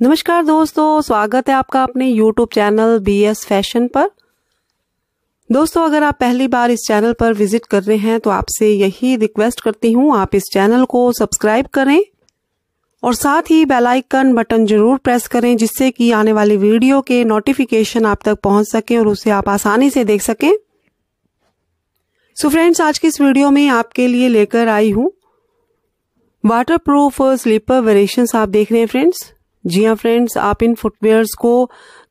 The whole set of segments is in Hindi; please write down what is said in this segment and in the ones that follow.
नमस्कार दोस्तों, स्वागत है आपका अपने YouTube channel B S fashion पर। दोस्तों, अगर आप पहली बार इस चैनल पर विज़िट कर रहे हैं तो आपसे यही रिक्वेस्ट करती हूँ, आप इस चैनल को सब्सक्राइब करें और साथ ही बेल आइकन बटन ज़रूर प्रेस करें, जिससे कि आने वाली वीडियो के नोटिफिकेशन आप तक पहुँच सके और उसे आप आसानी से देख सकें। सो फ्रेंड्स आज की इस वीडियो में आपके लिए लेकर आई हूँ। वाटर प्रूफ स्लीपर वेरिएशंस आप देख रहे हैं फ्रेंड्स जी हाँ फ्रेंड्स आप इन फुटवेयर्स को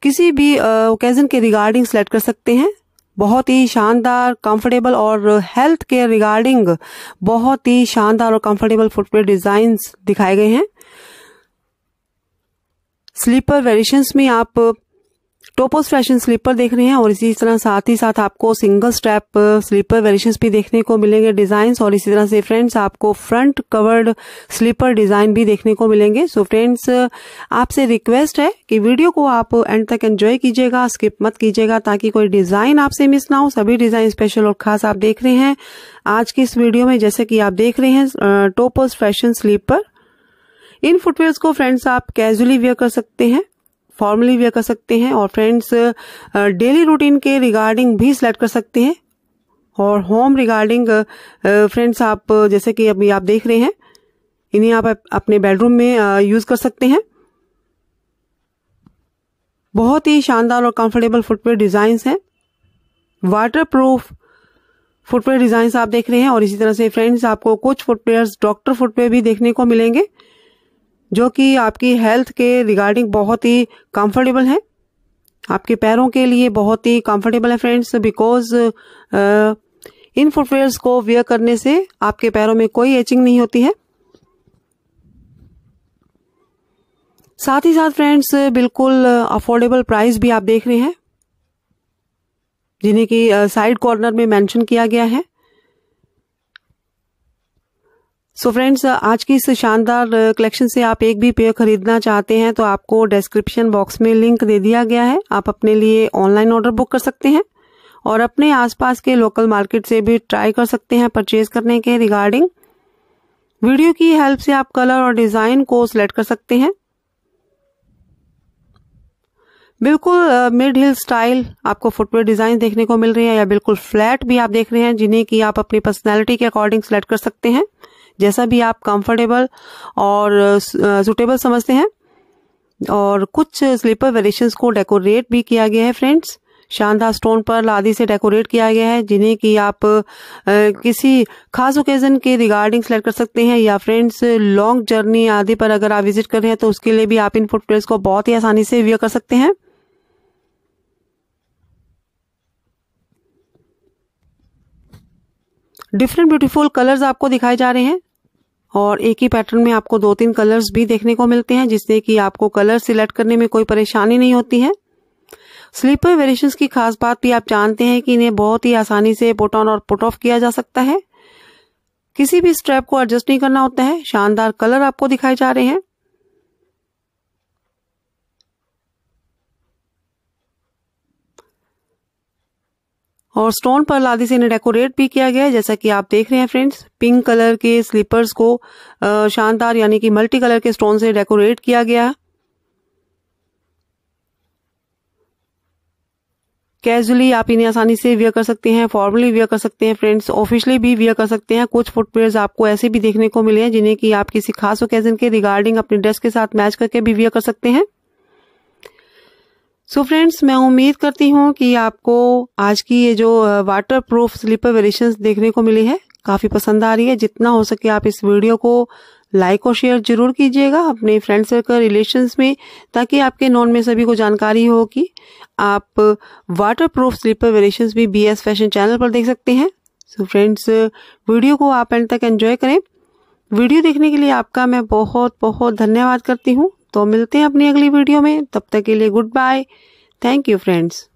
किसी भी ओकेजन के रिगार्डिंग सेलेक्ट कर सकते हैं। बहुत ही शानदार कंफर्टेबल और हेल्थ केयर रिगार्डिंग बहुत ही शानदार और कंफर्टेबल फुटवेयर डिज़ाइन दिखाए गए हैं। स्लीपर वेरिएशंस में आप टोपोस फ़ैशन स्लीपर देख रहे हैं और इसी तरह साथ ही साथ आपको सिंगल स्ट्रैप स्लीपर वेरिएशन भी देखने को मिलेंगे डिज़ाइन और इसी तरह से फ्रेंड्स आपको फ्रंट कवर्ड स्लीपर डिज़ाइन भी देखने को मिलेंगे। सो फ्रेंड्स आपसे रिक्वेस्ट है कि वीडियो को आप एंड तक एंजॉय कीजिएगा स्किप मत कीजिएगा ताकि कोई डिज़ाइन आपसे मिस ना हो। सभी डिज़ाइन स्पेशल और खास आप देख रहे हैं। आज की इस वीडियो में जैसे कि आप देख रहे हैं टोपोस फ़ैशन स्लीपर इन फुटवेयर को फ्रेंड्स आप कैजुअली वेयर कर सकते हैं। फॉर्मली वेयर कर सकते हैं और फ्रेंड्स डेली रूटीन के रिगार्डिंग भी सिलेक्ट कर सकते हैं। और होम रिगार्डिंग फ्रेंड्स आप, जैसे कि अभी आप देख रहे हैं, इन्हें आप अपने बेडरूम में यूज़ कर सकते हैं। बहुत ही शानदार और कंफर्टेबल फुटवेयर डिज़ाइन हैं। वाटर प्रूफ फुटवेयर डिज़ाइन आप देख रहे हैं और इसी तरह से फ्रेंड्स आपको कुछ फुटवेयर डॉक्टर फुटवेयर भी देखने को मिलेंगे। जो कि आपकी हेल्थ के रिगार्डिंग बहुत ही कंफर्टेबल है। आपके पैरों के लिए बहुत ही कंफर्टेबल है फ्रेंड्स बिकॉज़ इन फुटवेयर्स को वेयर करने से आपके पैरों में कोई एचिंग नहीं होती है। साथ ही साथ फ्रेंड्स बिल्कुल अफोर्डेबल प्राइस भी आप देख रहे हैं, जिन्हें कि साइड कॉर्नर में मेंशन किया गया है। सो so फ्रेंड्स आज की इस शानदार कलेक्शन से आप एक भी पेयर खरीदना चाहते हैं तो आपको डिस्क्रिप्शन बॉक्स में लिंक दे दिया गया है। आप अपने लिए ऑनलाइन ऑर्डर बुक कर सकते हैं और अपने आसपास के लोकल मार्केट से भी ट्राई कर सकते हैं परचेज करने के रिगार्डिंग वीडियो की हेल्प से आप कलर और डिज़ाइन को सिलेक्ट कर सकते हैं। बिल्कुल मिड हिल स्टाइल आपको फुटवेयर डिज़ाइन देखने को मिल रही है या बिल्कुल फ्लैट भी आप देख रहे हैं, जिन्हें की आप अपनी पर्सनैलिटी के अकॉर्डिंग सिलेक्ट कर सकते हैं। जैसा भी आप कंफर्टेबल और सुटेबल समझते हैं। और कुछ स्लीपर वेरिएशंस को डेकोरेट भी किया गया है फ्रेंड्स शानदार स्टोन पर लादी से डेकोरेट किया गया है जिन्हें कि आप आ, किसी खास ओकेजन के रिगार्डिंग सेलेक्ट कर सकते हैं या फ्रेंड्स लॉन्ग जर्नी आदि पर अगर आप विज़िट कर रहे हैं तो उसके लिए भी आप इन फुटवेयर्स को बहुत ही आसानी से वियर कर सकते हैं। डिफरेंट ब्यूटीफुल कलर्स आपको दिखाए जा रहे हैं। और एक ही पैटर्न में आपको दो तीन कलर्स भी देखने को मिलते हैं, जिससे कि आपको कलर सिलेक्ट करने में कोई परेशानी नहीं होती है। स्लीपर वेरिएशन की खास बात भी आप जानते हैं कि इन्हें बहुत ही आसानी से पुट ऑन और पुट ऑफ़ किया जा सकता है। किसी भी स्ट्रैप को एडजस्ट नहीं करना होता है, शानदार कलर आपको दिखाए जा रहे हैं। और स्टोन पर लादी से इन्हें डेकोरेट भी किया गया है, जैसा कि आप देख रहे हैं फ्रेंड्स। पिंक कलर के स्लीपर्स को शानदार यानी कि मल्टी कलर के स्टोन से डेकोरेट किया गया है। कैजुअली आप इन्हें आसानी से वियर कर सकते हैं फॉर्मली वियर कर सकते हैं फ्रेंड्स। ऑफिशियली भी वियर कर सकते हैं। कुछ फुटवेयर आपको ऐसे भी देखने को मिले हैं, जिन्हें कि आप किसी खास ओकेजन के रिगार्डिंग अपने ड्रेस के साथ मैच करके भी वियर कर सकते हैं। सो so फ्रेंड्स मैं उम्मीद करती हूँ कि आपको आज की ये जो वाटर प्रूफ स्लीपर वेरिएशन देखने को मिली है। काफ़ी पसंद आ रही है। जितना हो सके आप इस वीडियो को लाइक और शेयर ज़रूर कीजिएगा अपने फ्रेंड सर्कल रिलेशंस में, ताकि आपके नॉन में सभी को जानकारी हो कि आप वाटर प्रूफ स्लीपर वेरिएशन भी बी एस फ़ैशन चैनल पर देख सकते हैं। सो so फ्रेंड्स वीडियो को आप एंड तक एंजॉय करें। वीडियो देखने के लिए आपका मैं बहुत बहुत धन्यवाद करती हूँ। तो मिलते हैं अपनी अगली वीडियो में। तब तक के लिए good bye. Thank you friends